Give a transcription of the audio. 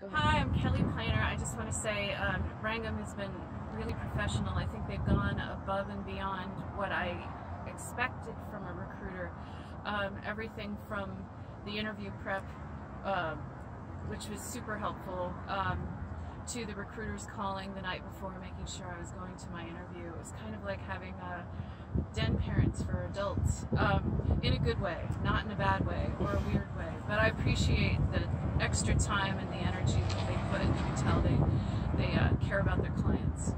Hi, I'm Kelly Planer. I just want to say um, Rangam has been really professional. I think they've gone above and beyond what I expected from a recruiter. Um, everything from the interview prep, um, which was super helpful, um, to the recruiters calling the night before, making sure I was going to my interview. It was kind of like having a den parents for adults, um, in a good way, not in a bad way or a weird way. But I appreciate the extra time and the energy that they put into how they they uh, care about their clients.